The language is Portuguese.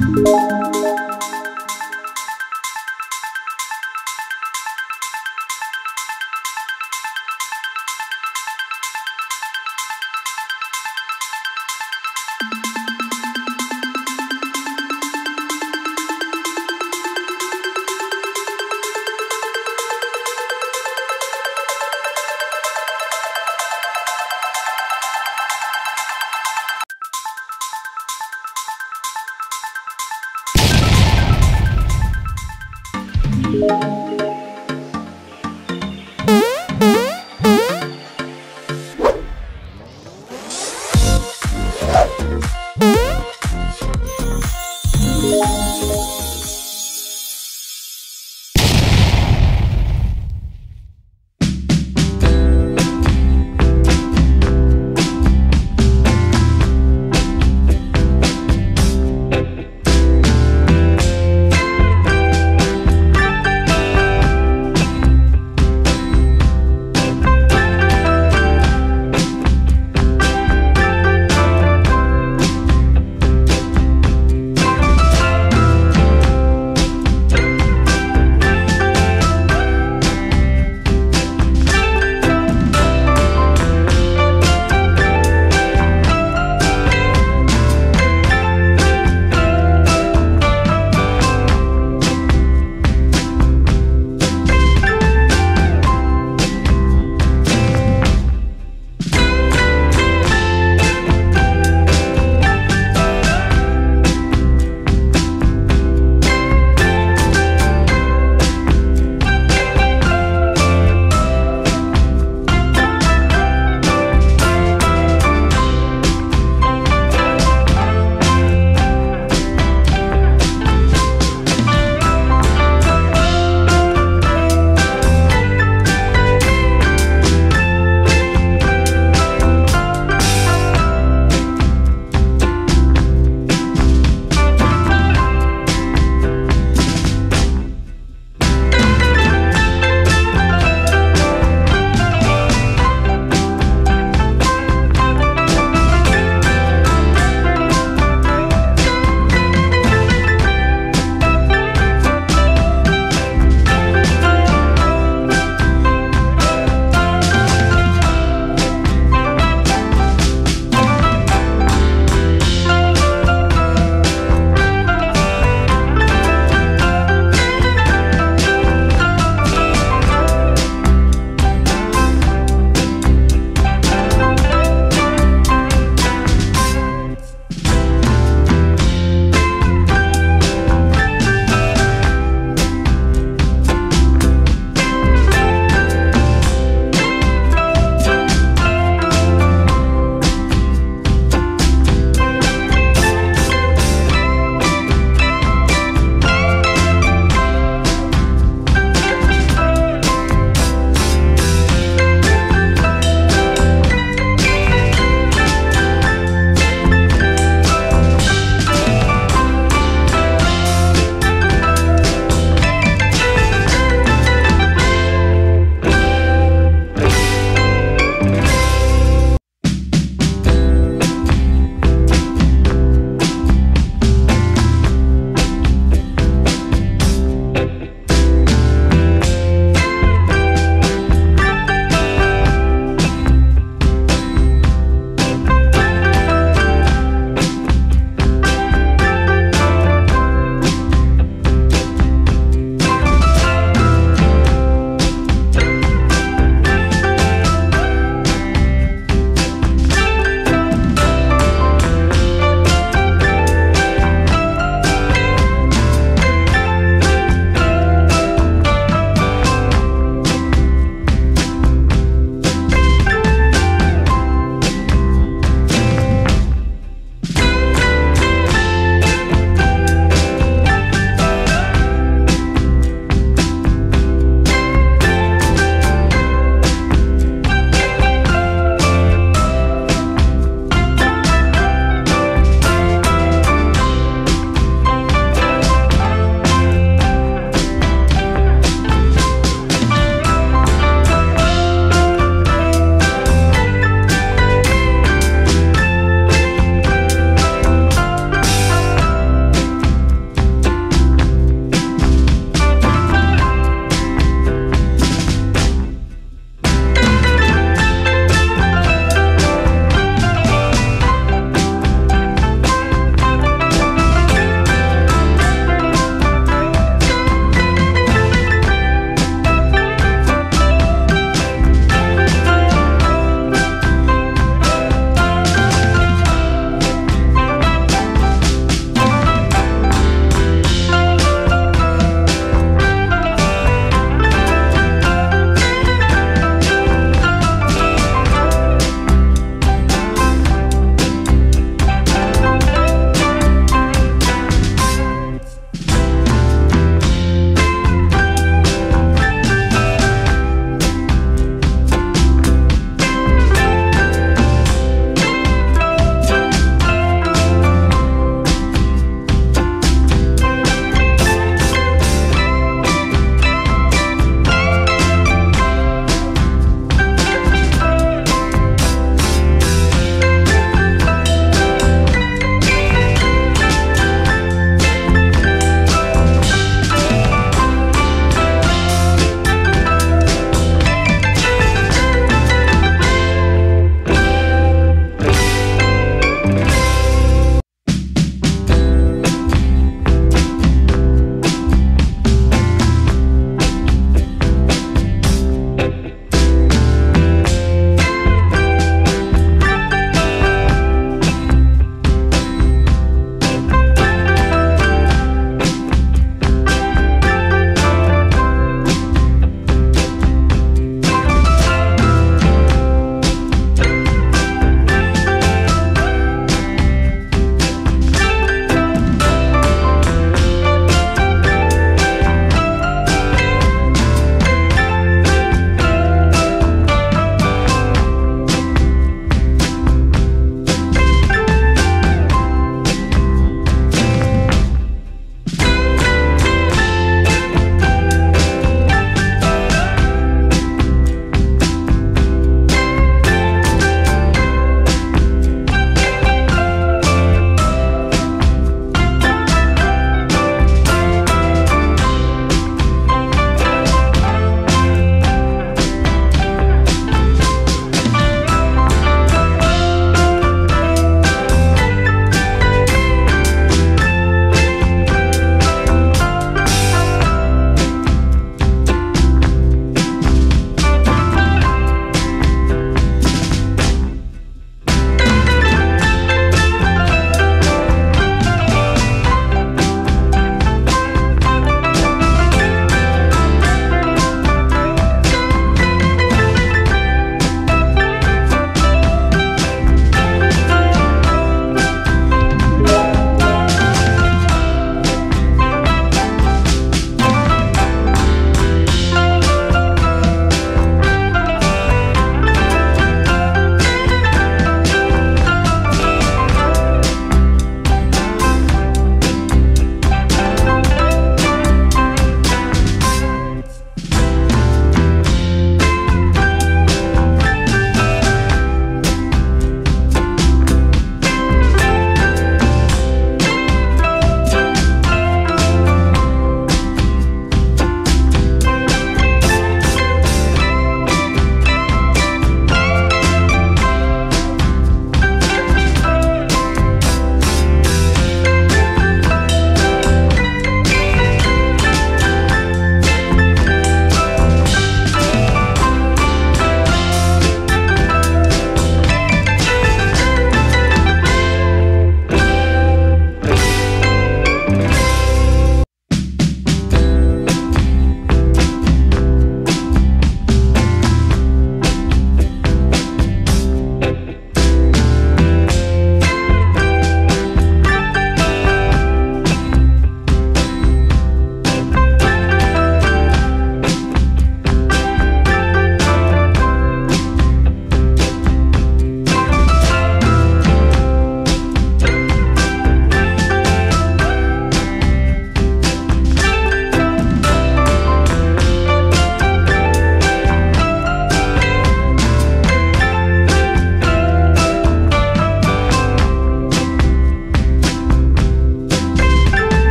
Música